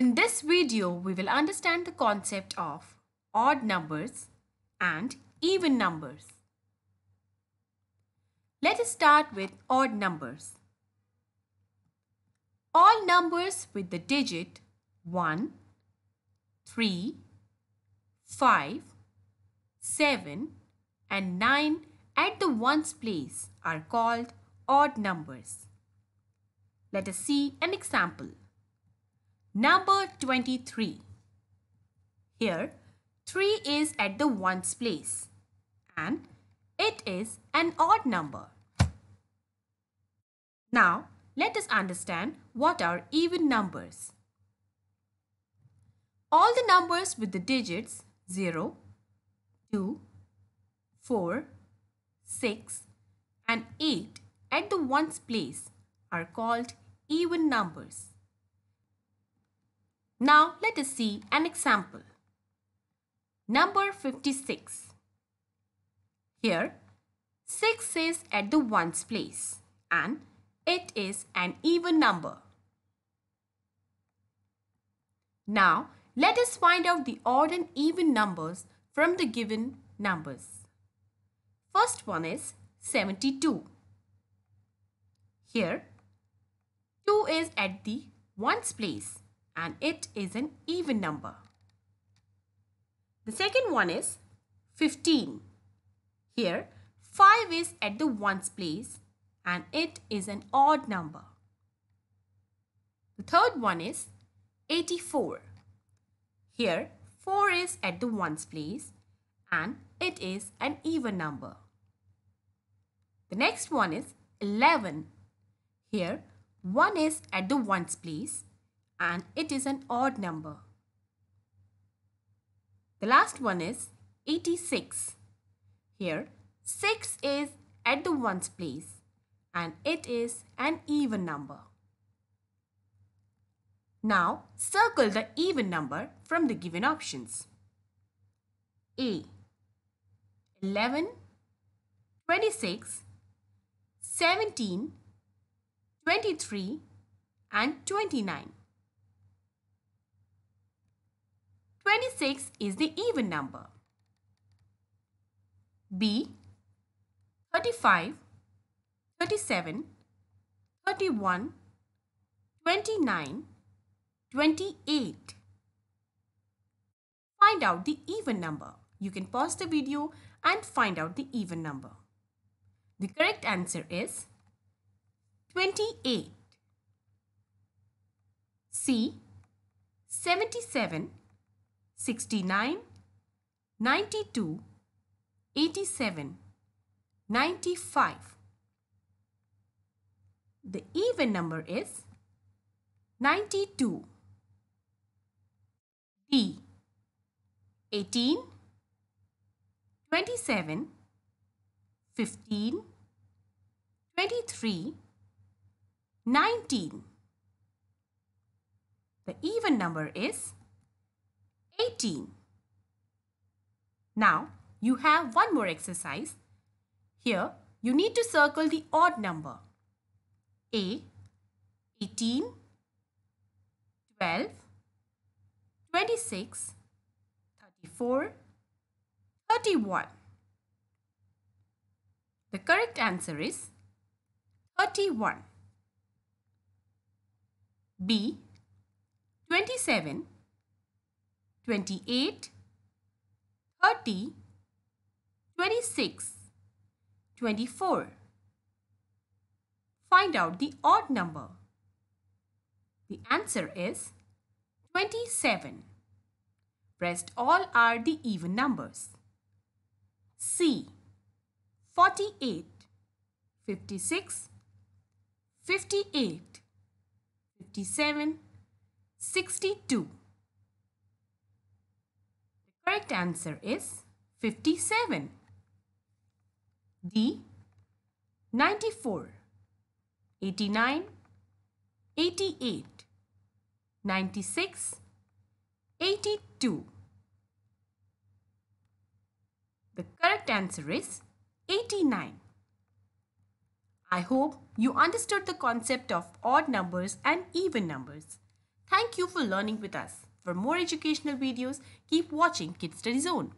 In this video, we will understand the concept of odd numbers and even numbers. Let us start with odd numbers. All numbers with the digit 1, 3, 5, 7 and 9 at the ones place are called odd numbers. Let us see an example. Number 23. Here, 3 is at the ones place and it is an odd number. Now, let us understand what are even numbers. All the numbers with the digits 0, 2, 4, 6 and 8 at the ones place are called even numbers. Now let us see an example. Number 56. Here 6 is at the ones place and it is an even number. Now let us find out the odd and even numbers from the given numbers. First one is 72. Here 2 is at the ones place and it is an even number. The second one is 15. Here 5 is at the ones place and it is an odd number. The third one is 84. Here 4 is at the ones place and it is an even number. The next one is 11. Here 1 is at the ones place and it is an odd number. The last one is 86. Here 6 is at the ones place and it is an even number. Now circle the even number from the given options. A 11 26 17 23 and 29. 26 is the even number. B 35 37 31 29 28 Find out the even number. You can pause the video and find out the even number. The correct answer is 28. C 77 69 92 87 95 The even number is 92 D 18 27 15 23 19 The even number is 18. Now, you have one more exercise. Here, you need to circle the odd number. A, 18, 12, 26, 34, 31. The correct answer is 31. B, 27, 28, 30, 26, 24. Find out the odd number. The answer is 27. Rest all are the even numbers. C. 48, 56, 58, 57, 62 correct answer is 57. D. 94, 89, 88, 96, 82. The correct answer is 89. I hope you understood the concept of odd numbers and even numbers. Thank you for learning with us. For more educational videos, keep watching Kids Study Zone.